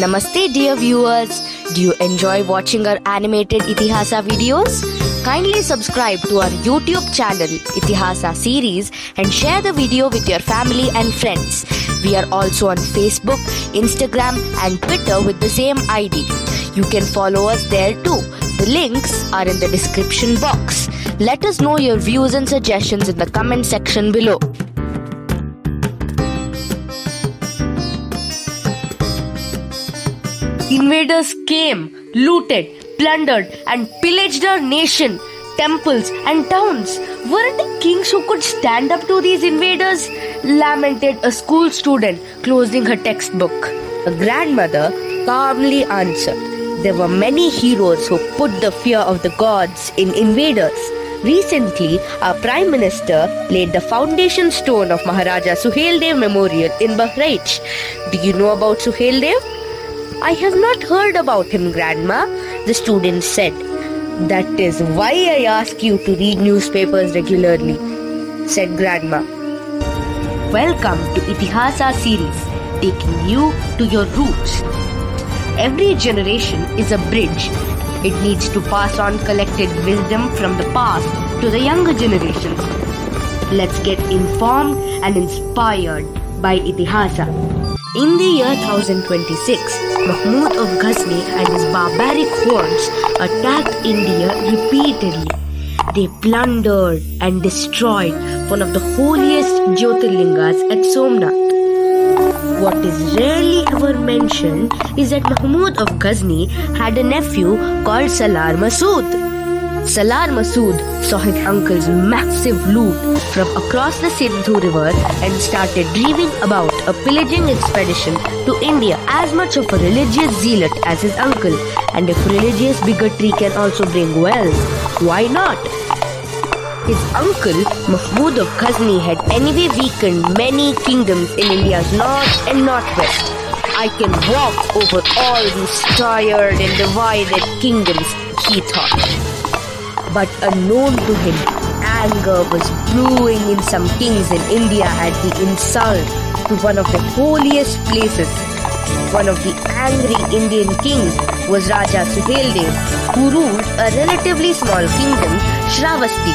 Namaste, dear viewers. Do you enjoy watching our animated Itihasa videos? Kindly subscribe to our YouTube channel, Itihasa series, and share the video with your family and friends. We are also on Facebook, Instagram, and Twitter with the same ID. You can follow us there too. The links are in the description box. Let us know your views and suggestions in the comment section below. Invaders came, looted, plundered, and pillaged our nation, temples, and towns. Weren't the kings who could stand up to these invaders? lamented a school student closing her textbook. A grandmother calmly answered, There were many heroes who put the fear of the gods in invaders. Recently, our Prime Minister laid the foundation stone of Maharaja Suheldev Memorial in Bahraich. Do you know about Suheldev? I have not heard about him, Grandma, the student said. That is why I ask you to read newspapers regularly, said Grandma. Welcome to Itihasa series, taking you to your roots. Every generation is a bridge. It needs to pass on collected wisdom from the past to the younger generations. Let's get informed and inspired by Itihasa. In the year 1026, Mahmud of Ghazni and his barbaric hordes attacked India repeatedly. They plundered and destroyed one of the holiest Jyotirlingas at Somnath. What is rarely ever mentioned is that Mahmud of Ghazni had a nephew called Salar Masood. Salar Masood saw his uncle's massive loot from across the Sindhu river and started dreaming about a pillaging expedition to India as much of a religious zealot as his uncle. And if religious bigotry can also bring wealth, why not? His uncle, Mahmud of Ghazni, had anyway weakened many kingdoms in India's north and northwest. I can walk over all these tired and divided kingdoms, he thought. But unknown to him, anger was brewing in some kings in India at the insult to one of the holiest places. One of the angry Indian kings was Raja Suheldev, who ruled a relatively small kingdom, Shravasti.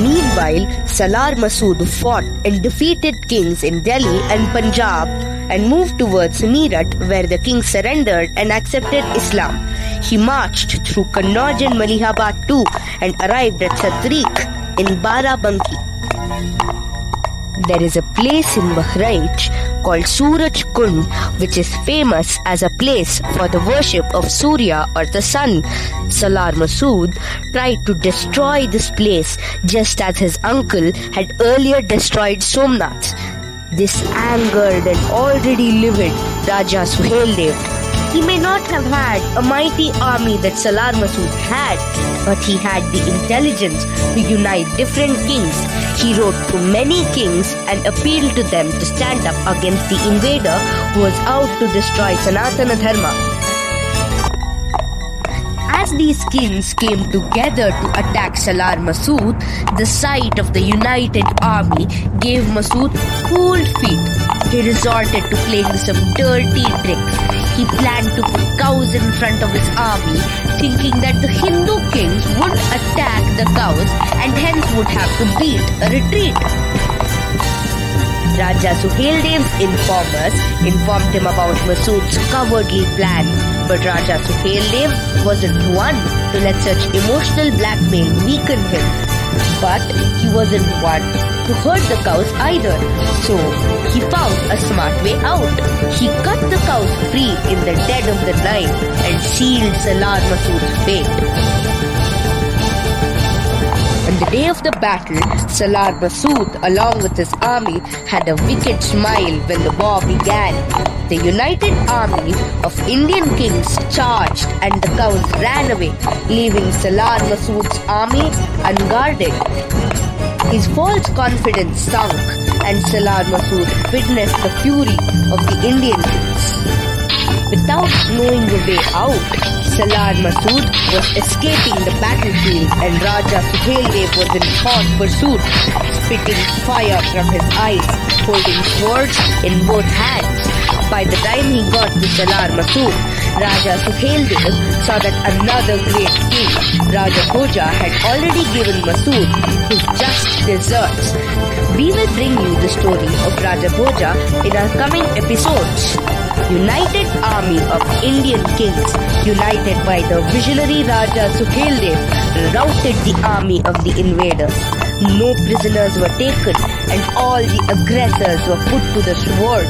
Meanwhile, Salar Masood fought and defeated kings in Delhi and Punjab and moved towards Meerut where the king surrendered and accepted Islam. He marched through Kannauj and Malihabad too and arrived at Satrik in Barabanki. There is a place in Bahraich called Suraj Kund, which is famous as a place for the worship of Surya or the sun. Salar Masood tried to destroy this place just as his uncle had earlier destroyed Somnath. This angered and already livid Raja Suheldev. He may not have had a mighty army that Salar Masood had, but he had the intelligence to unite different kings. He wrote to many kings and appealed to them to stand up against the invader who was out to destroy Sanatana Dharma. As these kings came together to attack Salar Masood, the sight of the united army gave Masood cold feet. He resorted to playing some dirty tricks. He planned to put cows in front of his army, thinking that the Hindu kings would attack the cows and hence would have to beat a retreat. Raja Suheldev's informers informed him about Masood's cowardly plan, but Raja Suheldev wasn't one to let such emotional blackmail weaken him. But he wasn't one to hurt the cows either, so he found a smart way out. He cut the cows free in the dead of the night and sealed Salar Masood's fate. On the day of the battle, Salar Masood, along with his army, had a wicked smile when the war began. The united army of Indian kings charged and the cows ran away, leaving Salar Masood's army unguarded. His false confidence sunk and Salar Masood witnessed the fury of the Indian kings. Without knowing the way out, Salar Masood was escaping the battlefield and Raja Suheldev was in hot pursuit, spitting fire from his eyes, holding swords in both hands. By the time he got to Salar Masood, Raja Suheldev saw that another great king, Raja Bhoja, had already given Masood his just deserts. We will bring you the story of Raja Bhoja in our coming episodes. United army of Indian kings, united by the visionary Raja Suheldev, routed the army of the invaders. No prisoners were taken and all the aggressors were put to the sword.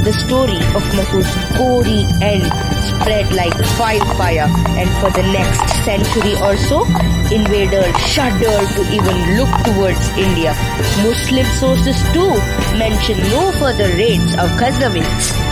The story of Masood's gory end spread like wildfire and for the next century or so, invaders shuddered to even look towards India. Muslim sources too mention no further raids of Ghaznavids.